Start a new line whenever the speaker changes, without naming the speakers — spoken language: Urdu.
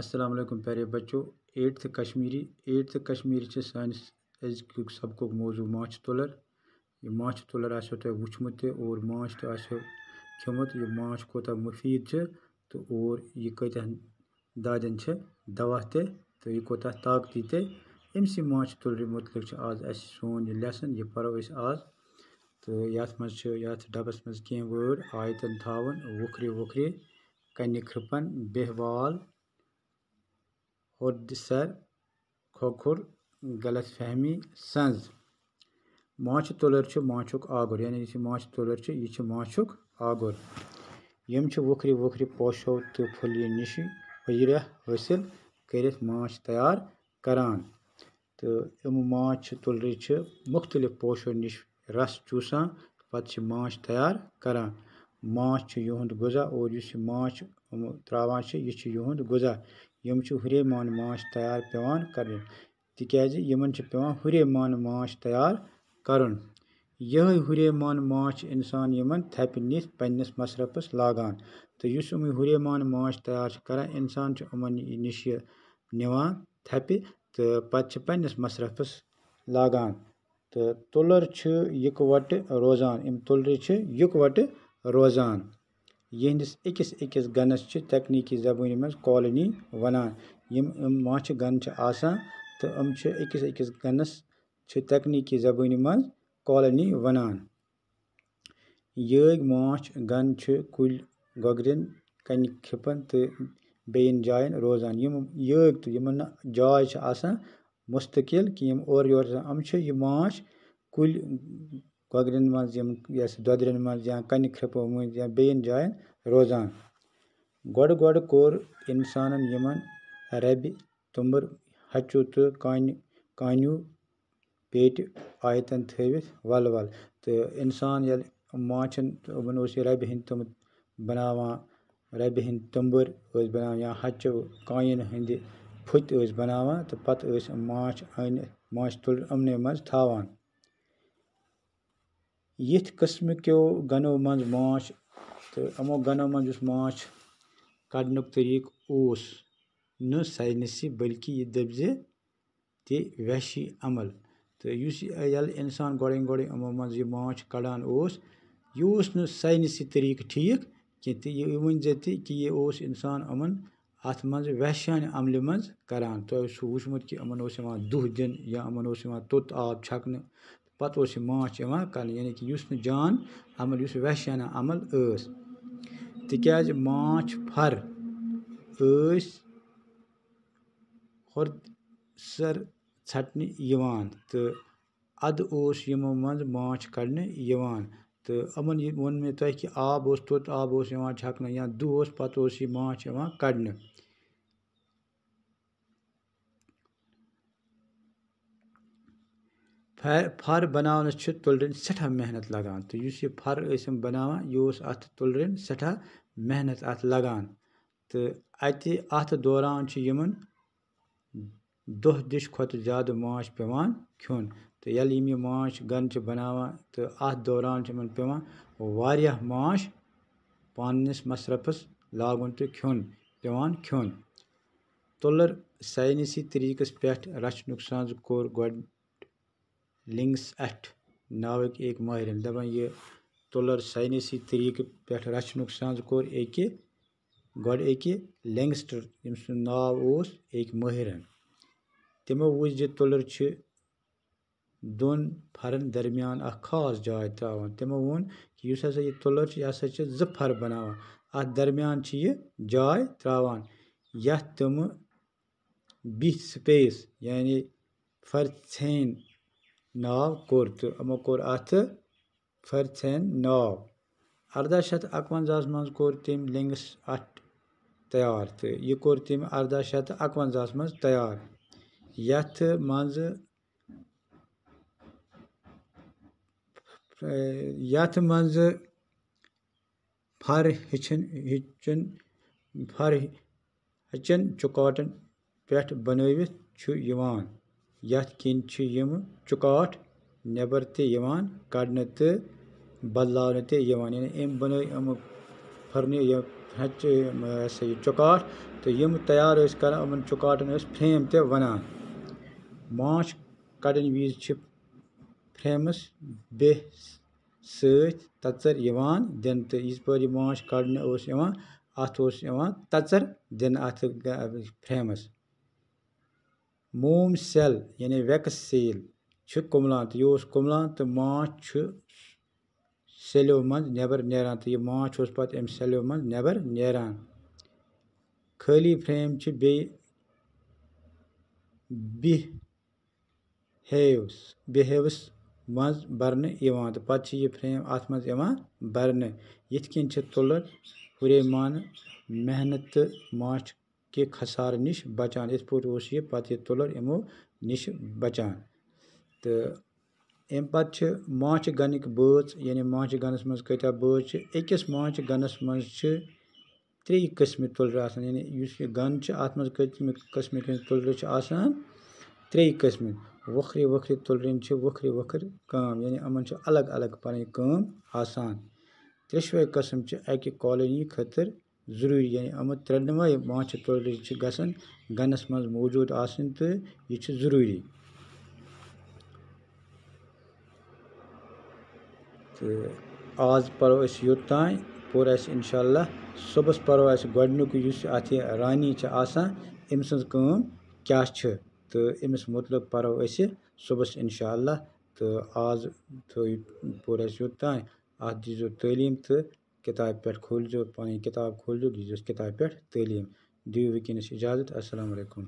السلام علیکم پیارے بچوں، ایٹتھ کشمیری ایٹتھ کشمیری چھ سانس أزکیُک سبقُک موضوع ماچھ تُلر یہ ماچھ تُلر آسیو تۄہہِ وٕچھمُت تہِ اور ماچھ تہِ آسیو کھیوٚمُت یہِ ماچھ کوٗتاہ مُفیٖد چھِ تہٕ اور یہِ کۭتیاہ دادٮ۪ن چھِ دوا تہِ تہٕ یہِ کوٗتاہ طاقتی تہِ أمسٕے ماچھ تُلرِ مُتعلِق چھُ آز اَسہِ سون یہِ لیسن، یہِ پَرو أسۍ آز۔ تہٕ یَتھ منٛز چھِ یَتھ ڈَبَس منٛز کینٛہہ وٲڈ آیتَن تھاوُن وُکھرِ وُکھرِ کَنہِ کھرٛپَن، بہوال۔ ہوٚرِ سَر کھوکھُر، غلط فہمی، سَنٛز۔ ماچھِ تُلٕر چھُ ماچھُک آگُر یعنی یُس یہِ ماچھِ تُلٕر چھِ، یہِ چھِ ماچھُک آگُر۔ یِم چھِ وُکھرِ وُکھرِ پوشو تہٕ پھٕلیہِ نِشہِ اُجرہ حٲصِل کٔرِتھ ماچھ تیار کران۔ تہٕ یِم ماچھِ تُلرِ چھِ مُختلِف پوشو نِش رَس چوٗسان، پَتہٕ چھِ ماچھ تیار کران۔ ماچھ چھُ یِہُنٛد غذا اور یُس یہِ ماچھ یِم ترٛاوان چھِ، یہِ چھُ یِہُنٛد غذا۔ یِم چھِ ہُریمان ماچھ تیار پیٚوان کَرٕنۍ، تِکیٛازِ یِمَن چھِ پیٚوان ہُریمان ماچھ تیار کَرُن۔ یِہوٚے ہُریمان ماچھ چھِ اِنسان یِمَن تھَپہِ نِتھ پنٛنِس مصرفَس لاگان۔ تہٕ یُس یِم ہُریمان ماچھ تیار چھِ کَران، اِنسان چھُ یِمَن نِش یہِ نِوان تھَپہِ تہٕ پَتہٕ چھِ پنٛنِس مصرفَس لاگان۔ تہٕ تُلٕر چھِ یِکوَٹہٕ روزان، یِم تُلرِ چھِ یِکوَٹہٕ روزان۔ یِہنٛدِس أکِس أکِس گَنَس چھِ تکنیٖکی زبٲنۍ منٛز کالنی وَنان۔ یِم یِم ماچھِ گَن چھِ آسان تہٕ یِم چھِ أکِس أکِس گَنَس چھِ تکنیٖکی زبٲنۍ منٛز کالنی وَنان۔ یٲگۍ ماچھ گَن چھِ کُلۍ گۄگرٮ۪ن کَنہِ کھِپَن تہٕ بیٚیَن جایَن روزان۔ یِم یٲگۍ تہٕ یِمَن نہٕ جاے چھِ آسان مُستقل کہِ یِم اورٕ یورٕ یِم چھِ یہِ ماچھ کُلۍ گۄگرٮ۪ن منٛز یِم یۄس دۄدرٮ۪ن منٛز یا کَنہِ کھرٛپو مٔنٛزۍ یا بیٚیَن جایَن روزان گۄڈٕ گۄڈٕ کوٚر اِنسانَن یِمَن رَبہِ توٚمُر ہَچوٗ تہٕ کانہِ کانیوٗ پیٹہِ آیتَن تھٲوِتھ وَلہٕ وَلہٕ تہٕ اِنسان ییٚلہِ ماچھَن یِمَن اوس یہِ رَبہِ ہٕنٛدۍ تِم بَناوان رَبہِ ہٕنٛدۍ توٚمبٕرۍ ٲسۍ بَناوان یا ہَچو کانٮ۪ن ہٕنٛدِ پھٔتۍ ٲسۍ بَناوان تہٕ پَتہٕ ٲسۍ یِم ماچھ أنِتھ ماچھِ تُلر یِمنٕے منٛز تھاوان یِتھ قٕسمہٕ کیو گَنو منٛز ماچھ تہٕ یِمو گَنو منٛز یُس ماچھ کَڑنُک طٔریٖقہٕ اوس، نہٕ ساینٔسی بٔلکہِ یہِ دٔپۍ تہِ ویشی عمل۔ تہٕ یُس یہِ ییٚلہِ اِنسان گۄڈٕنۍ گۄڈٕنۍ یِمو منٛز یہِ ماچھ کَڑان اوس، یہِ اوس نہٕ ساینٔسی طٔریٖقہٕ ٹھیٖک، کینٛہہ تہِ یہِ ؤنۍ تہِ کہِ یہِ اوس اِنسان یِمَن اَتھ منٛز ویشانہِ عملہِ منٛز کَران۔ تۄہہِ اوسوُ وٕچھمُت کہِ یِمَن اوس یِوان دُہ دِنہٕ یا یِمَن اوس یِوان توٚت آب چھَکنہٕ۔ پَتہٕ اوس یہِ ماچھ یِوان کَرنہٕ یعنی کہِ یُس نہٕ جان عمل، یُس ویشانہ عمل ٲس. تِکیٛازِ ماچھ فَر ٲسۍ ہۄر سَر ژھَٹنہٕ یِوان تہٕ اَدٕ اوس یِمو منٛز ماچھ کَڑنہٕ یِوان تہٕ یِمَن یہِ ووٚن مےٚ تۄہہِ کہِ آب اوس توٚت، آب اوس یِوان چھَکنہٕ یا دُہ اوس، پَتہٕ اوس یہِ ماچھ یِوان فَر بَناونَس چھِ تُلرٮ۪ن سٮ۪ٹھاہ محنت لَگان۔ تہٕ یُس یہِ فَر ٲسۍ یِم بَناوان، یہِ اوس اَتھ تُلرٮ۪ن سٮ۪ٹھاہ محنت اَتھ لَگان۔ تہٕ اَتہِ اَتھ دوران چھِ یِمَن دۄہ دِش کھۄتہٕ زیادٕ ماچھ پٮ۪وان کھیوٚن۔ تہٕ ییٚلہِ یِم یہِ ماچھ گَن چھِ تہٕ اَتھ دوران چھِ یِمَن پٮ۪وان واریاہ ماچھ پنٛنِس مصرفَس لاگُن تہٕ کھیوٚن، پٮ۪وان کھیوٚن۔ تُلٕر ساینٔسی طٔریٖقَس پٮ۪ٹھ رَچھنُک سَنٛز کوٚر گۄڈٕ لِنٛگٕس اَٹھ ناوٕکۍ أکۍ مٲہرَن دَپان یہِ تُلٕر ساینٔسی طٔریٖقہٕ پٮ۪ٹھ رَچھنُک سَنٛز کوٚر أکہِ گۄڈٕ أکہِ لینٛگسٹَر ییٚمۍ سُنٛد ناو اوس أکۍ مٲہِرَن تِمو وٕچھ زِ تُلٕر چھِ دۄن فَرَن درمیان اَکھ خاص جاے ترٛاوان تِمو ووٚن کہِ یُس ہَسا یہِ تُلٕر چھِ یہِ ہَسا چھِ زٕ فَر بَناوان اَتھ درمیان چھِ یہِ جاے ترٛاوان یَتھ تِمہٕ بِہِتھ سپیس یعنی فرژھینۍ ناو کوٚر تہٕ یِمو کوٚر اَتھٕ فرژھین ناو اَرداہ شَتھ اَکوَنٛزاہَس منٛز کوٚر تٔمۍ لِنٛگٕس اَٹھ تیار تہٕ یہِ کوٚر تٔمۍ اَرداہ شَتھ تہٕ اَکوَنٛزاہَس منٛز تیار یَتھ منٛزٕ یَتھ منٛزٕ فَر ہیٚچھِن ہیٚچھِن فَر ہیٚچھَن چُکاٹَن پٮ۪ٹھ بَنٲوِتھ چھُ یِوان کِنۍ چھِ تہِ یِوان کَڑنہٕ تہٕ تہِ یِوان یعنی أمۍ بَنٲے یِمہٕ یہ ہچ یہ چکاٹ تو یم تیار کران ان چکاٹن فریم تہ ونان۔ ماچھ کڑن وز فریمس بہ ست تژر دن تو اس پہ یہ ماچھ کڑنے ات تژر دن ات فریمس موم سیل یعنی ویکس سیل کملان تو یہ کملان تو ماچھ سیلو من نبر نیران تو یہ ماچھ پہ ام سیلو من نبر نیران خالی فریم بی ہیوس بہیوس مز برنے تو پتہ یہ فریم ات مز برنے یت کن تلر ہورے مان محنت تو ماچھ کے خسار نش بچان۔ یت پٲٹھۍ اوس یہ پتہٕ یہ نش بچان۔ تہٕ امہِ پتہٕ چھِ ماچھِ گنٕکۍ بٲژ یعنی ماچھِ گنس منٛز کۭتیاہ بٲژ چھِ؟ أکِس گنس منٛز چھِ ترٛیٚیہِ قٕسمہِ تُلرِ آسان یعنی یُس یہِ گن چھِ اَتھ منٛز کۭتمہِ قٕسمٕکۍ تُلرِ چھِ آسان؟ ترٛیٚیہِ قٕسمٕکۍ۔ وۄکھرِ وۄکھرِ تُلرٮ۪ن چھِ وۄکھرِ وۄکھٕر کٲم یعنی یِمن چھِ الگ الگ پنٕنۍ کٲم آسان۔ ترٛیشوے قٕسم چھِ کالونی خٲطرٕ ضروٗری یعنی یِمہٕ ترٛٮ۪نوَے ماچھِ تُلرِ چھِ گژھان گنس منٛز موٗجوٗد آسٕنۍ تہٕ یہِ چھِ ضروٗری۔ تہٕ آز پرو أسۍ یوٚتانۍ پوٚر اَسہِ اِنشاء اللہ صُبحس پرو اَسہِ گۄڈنیُک یُس اَتھ یہِ رانی چھِ آسان أمۍ سٕنٛز کٲم کیٛاہ چھِ۔ تہٕ أمِس مُتعلق پرو أسۍ صُبحس اِنشاء اللہ تہٕ آز تھٲیِو پوٚر اَسہِ یوٚتانۍ اَتھ دیٖزیو تعلیٖم تہٕ کتاب پٮ۪ٹھ کھوٗلزیو پَنٕنۍ کِتاب کھوٗلزیو دیٖزیوس کِتابہِ پٮ۪ٹھ تعلیٖم۔ دِیِو وٕنکٮ۪نَس اِجازت؟ اَسَلامُ علیکُم۔